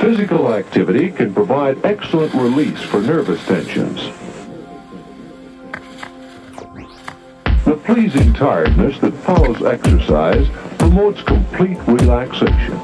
Physical activity can provide excellent release for nervous tensions. The pleasing tiredness that follows exercise promotes complete relaxation.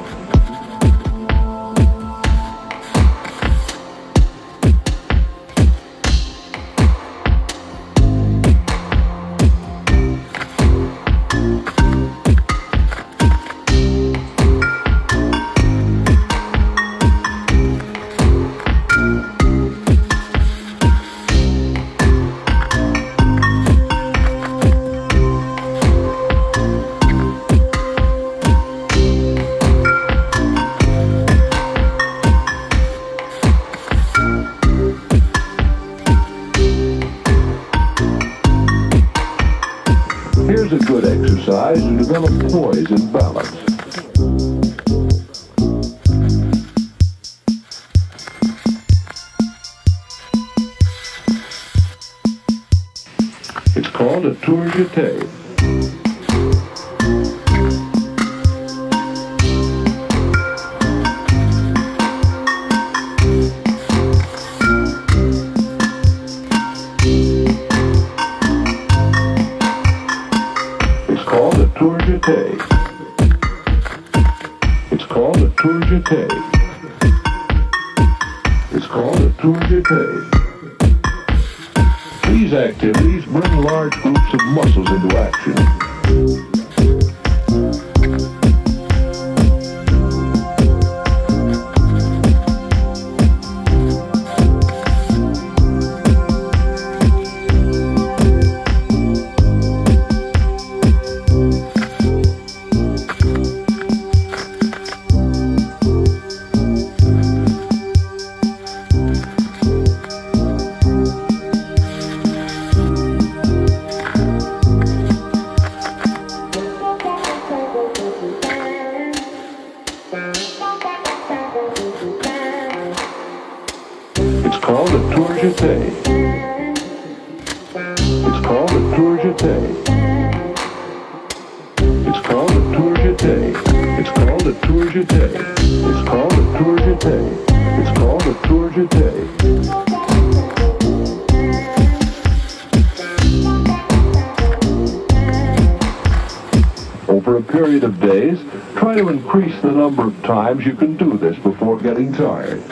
Here's a good exercise to develop poise and balance. It's called a tour jeté. Called a tour jeté. It's called a tour jeté. It's called a tour jeté. These activities bring large groups of muscles into action. It's called a tour jeté. It's called a tour jeté. It's called a tour jeté. It's called a tour jeté. It's called a tour jeté. It's called a tour jeté. Over a period of days, try to increase the number of times you can do this before getting tired.